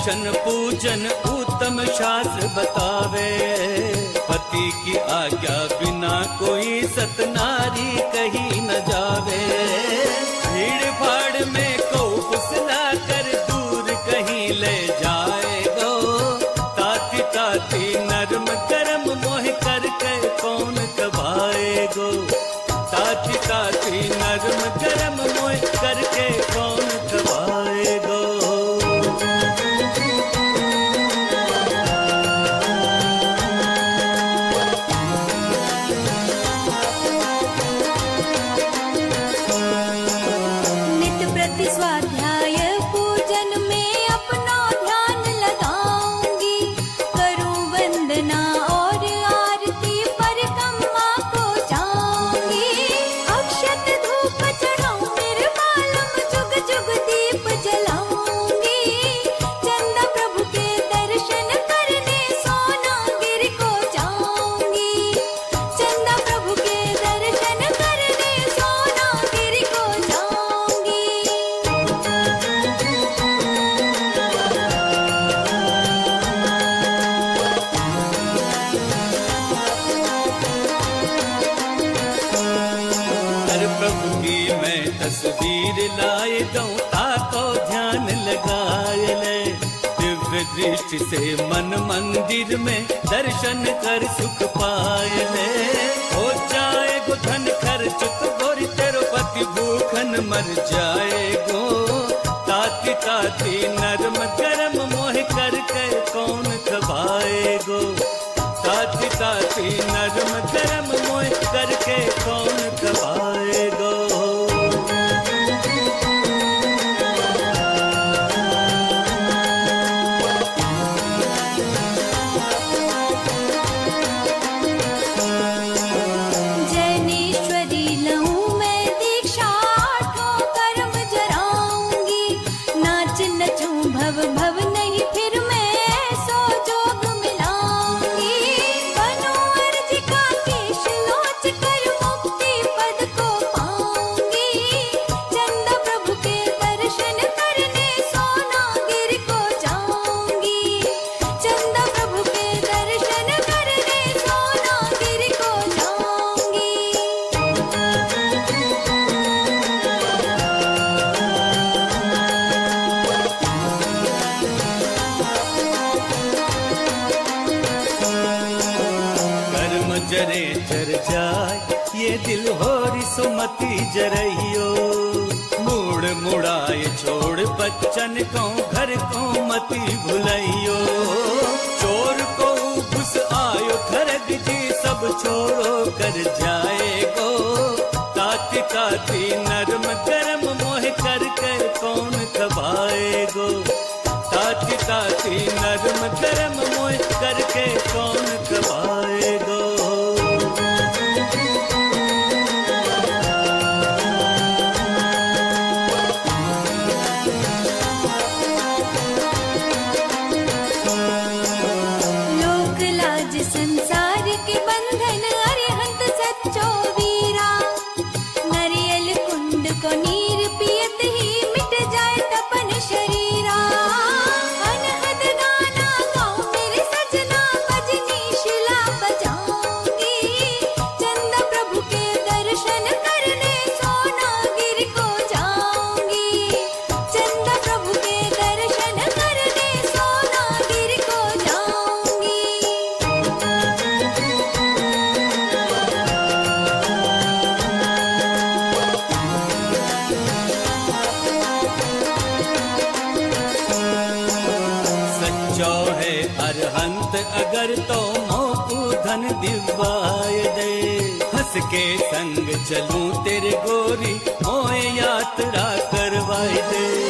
दर्शन पूजन उत्तम शास्त्र बतावे। पति की आज्ञा बिना कोई सतनारी कहीं न जावे। भीड़ भाड़ में प्रभु की मैं तस्वीर लाए दऊं ताको ध्यान लगाए ले। दिव्य दृष्टि से मन मंदिर में दर्शन कर सुख पाए ले। हो जाए गो धन खर्च तो गोरी तेरो पति भूखन मर जाएगो ताती ताती नरम गरम मोह करके कौन खबाएगो ताती ताती नरम गरम मोह करके कौन दिल होरी सुमति जरइयो। मुड़ मुड़ाए छोड़ बच्चन को, घर को मती भुलइयो। चोर को घुस आयो खरग जी, सब छोड़ो कर जाएगो। ताती ताती नरम गरम मोह करके कौन खबाएगो? ताती ताती नरम गरम मोह करके कौन अगर तो मोपू धन दिवाय दे। हंस के संग चलूँ तेरे गोरी, मोए यात्रा करवाए दे।